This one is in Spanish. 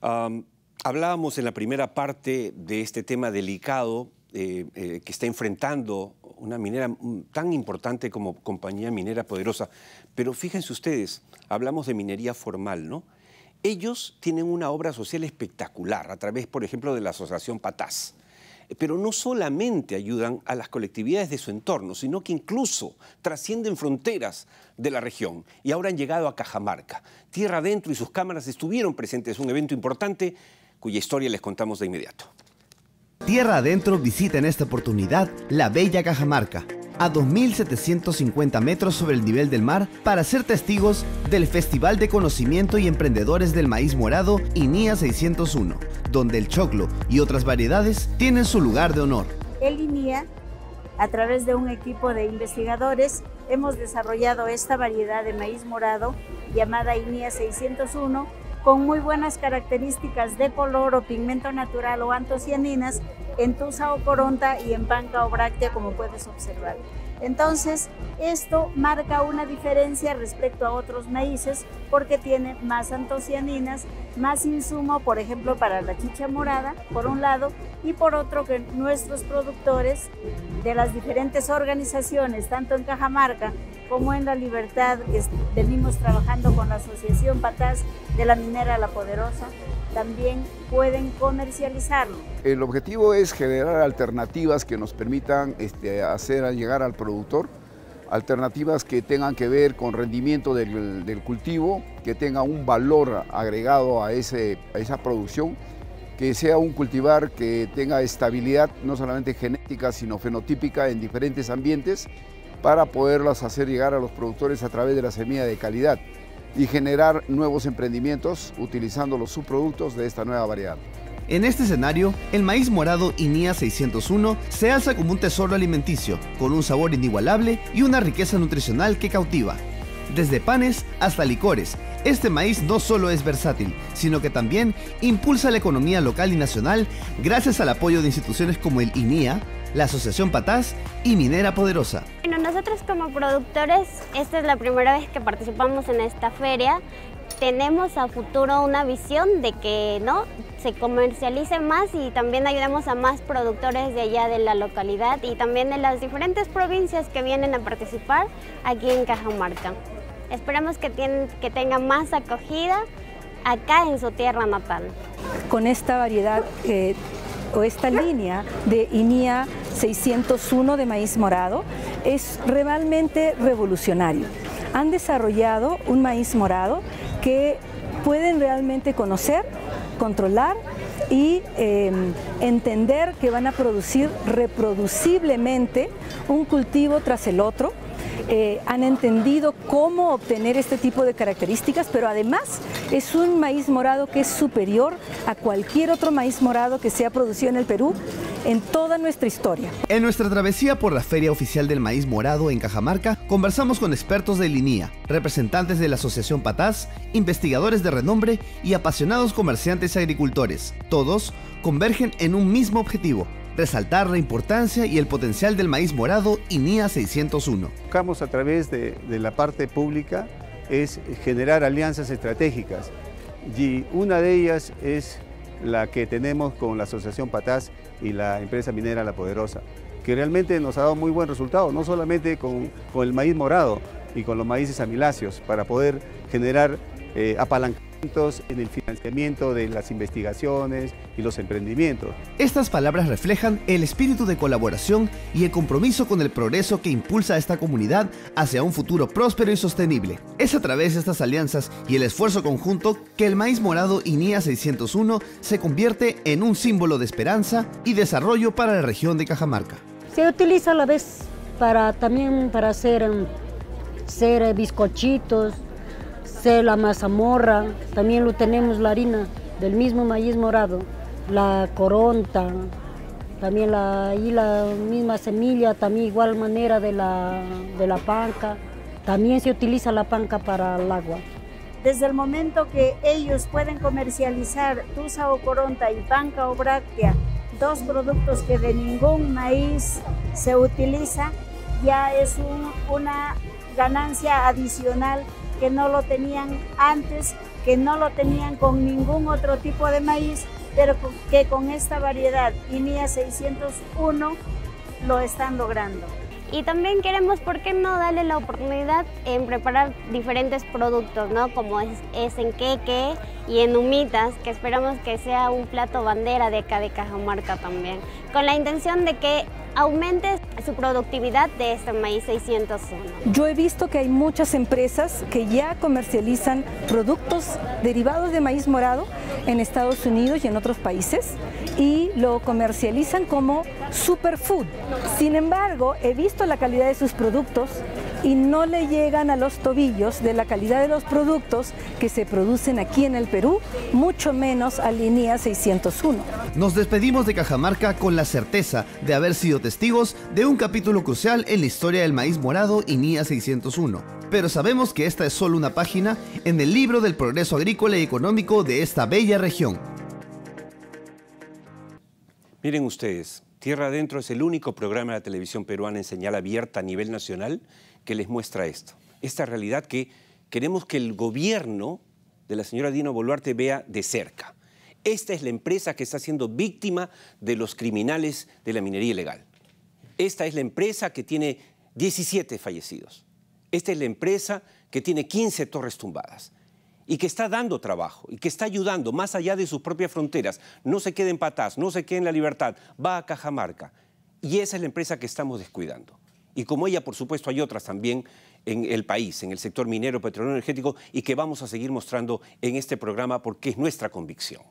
hablábamos en la primera parte de este tema delicado eh, eh, que está enfrentando una minera tan importante como Compañía Minera Poderosa. Pero fíjense ustedes, hablamos de minería formal, ¿no? Ellos tienen una obra social espectacular a través, por ejemplo, de la Asociación Patás. Pero no solamente ayudan a las colectividades de su entorno, sino que incluso trascienden fronteras de la región. Y ahora han llegado a Cajamarca. Tierra Adentro y sus cámaras estuvieron presentes. Es un evento importante cuya historia les contamos de inmediato. Tierra Adentro visita en esta oportunidad la bella Cajamarca, a 2.750 metros sobre el nivel del mar para ser testigos del Festival de Conocimiento y Emprendedores del Maíz Morado INIA 601, donde el choclo y otras variedades tienen su lugar de honor. El INIA, a través de un equipo de investigadores, hemos desarrollado esta variedad de maíz morado llamada INIA 601 con muy buenas características de color o pigmento natural o antocianinas en tusa o coronta y en panca o bráctea como puedes observar. Entonces, esto marca una diferencia respecto a otros maíces porque tiene más antocianinas, más insumo, por ejemplo, para la chicha morada, por un lado, y por otro que nuestros productores de las diferentes organizaciones, tanto en Cajamarca como en La Libertad, que venimos trabajando con la Asociación Patas de la Minera La Poderosa, también pueden comercializarlo. El objetivo es generar alternativas que nos permitan este, hacer llegar al productor alternativas que tengan que ver con rendimiento del, cultivo, que tenga un valor agregado a, a esa producción, que sea un cultivar que tenga estabilidad no solamente genética, sino fenotípica en diferentes ambientes para poderlas hacer llegar a los productores a través de la semilla de calidad y generar nuevos emprendimientos utilizando los subproductos de esta nueva variedad. En este escenario, el maíz morado INIA 601 se alza como un tesoro alimenticio, con un sabor inigualable y una riqueza nutricional que cautiva. Desde panes hasta licores, este maíz no solo es versátil, sino que también impulsa la economía local y nacional gracias al apoyo de instituciones como el INIA, la Asociación Patás y Minera Poderosa. Bueno, nosotros como productores, esta es la primera vez que participamos en esta feria. Tenemos a futuro una visión de que ¿no? se comercialice más y también ayudemos a más productores de allá de la localidad y también de las diferentes provincias que vienen a participar aquí en Cajamarca. Esperamos que, que tenga más acogida acá en su tierra natal. Con esta variedad eh, o esta línea de INIA 601 de maíz morado es realmente revolucionario. Han desarrollado un maíz morado que pueden realmente conocer, controlar y em, entender que van a producir reproduciblemente un cultivo tras el otro eh, han entendido cómo obtener este tipo de características, pero además es un maíz morado que es superior a cualquier otro maíz morado que se ha producido en el Perú en toda nuestra historia. En nuestra travesía por la Feria Oficial del Maíz Morado en Cajamarca, conversamos con expertos de Linía, representantes de la Asociación Patás, investigadores de renombre y apasionados comerciantes y agricultores. Todos convergen en un mismo objetivo, resaltar la importancia y el potencial del maíz morado INIA 601. Buscamos a través de, la parte pública es generar alianzas estratégicas y una de ellas es la que tenemos con la Asociación Patás y la empresa minera La Poderosa, que realmente nos ha dado muy buen resultado, no solamente con, el maíz morado y con los maíces amiláceos, para poder generar eh, en el financiamiento de las investigaciones y los emprendimientos. Estas palabras reflejan el espíritu de colaboración y el compromiso con el progreso que impulsa a esta comunidad hacia un futuro próspero y sostenible. Es a través de estas alianzas y el esfuerzo conjunto que el maíz morado INIA 601 se convierte en un símbolo de esperanza y desarrollo para la región de Cajamarca. Se utiliza a la vez para, también para hacer, em, hacer eh, bizcochitos, la mazamorra, también lo tenemos la harina del mismo maíz morado, la coronta, también la misma semilla, también igual manera de la, de la panca, también se utiliza la panca para el agua. Desde el momento que ellos pueden comercializar tusa o coronta y panca o bráctea, dos productos que de ningún maíz se utiliza, ya es una ganancia adicional que no lo tenían antes, que no lo tenían con ningún otro tipo de maíz, pero que con esta variedad INIA 601 lo están logrando. Y también queremos, ¿por qué no darle la oportunidad en preparar diferentes productos, ¿no? Como es, en queque y en humitas, que esperamos que sea un plato bandera de acá de Cajamarca también, con la intención de que aumente su productividad de este maíz 601. Yo he visto que hay muchas empresas que ya comercializan productos derivados de maíz morado en Estados Unidos y en otros países y lo comercializan como superfood. Sin embargo, he visto la calidad de sus productos y no le llegan a los tobillos de la calidad de los productos que se producen aquí en el Perú, mucho menos a línea 601. Nos despedimos de Cajamarca con la certeza de haber sido testigos de un capítulo crucial en la historia del maíz morado y NIA 601. Pero sabemos que esta es solo una página en el libro del progreso agrícola y económico de esta bella región. Miren ustedes, Tierra Adentro es el único programa de la televisión peruana en señal abierta a nivel nacional que les muestra esto. Esta realidad que queremos que el gobierno de la señora Dino Boluarte vea de cerca. Esta es la empresa que está siendo víctima de los criminales de la minería ilegal. Esta es la empresa que tiene 17 fallecidos. Esta es la empresa que tiene 15 torres tumbadas y que está dando trabajo y que está ayudando más allá de sus propias fronteras. No se quede en Patás, no se quede en La Libertad, va a Cajamarca. Y esa es la empresa que estamos descuidando. Y como ella, por supuesto, hay otras también en el país, en el sector minero, petrolero, energético, y que vamos a seguir mostrando en este programa porque es nuestra convicción.